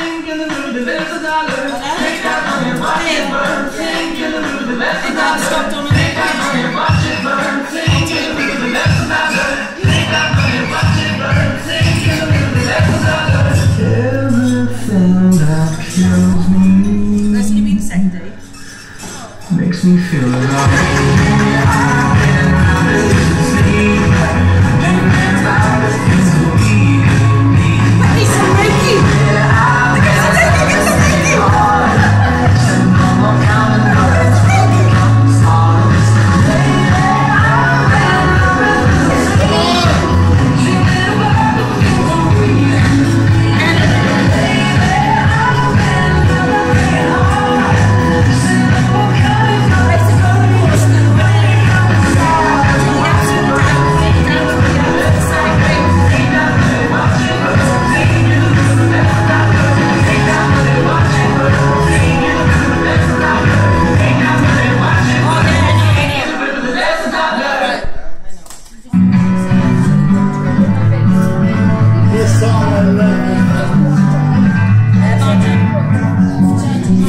Sink in the mood, there's a dollar. Take that money, watch it burn. Sink in the mood, there's a dollar. Take that money, watch it burn. Sink in the mood, there's a dollar. Take that money, watch it burn. There's a dollar. Everything that kills me makes me feel alive.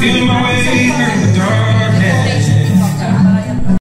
Feeling my way through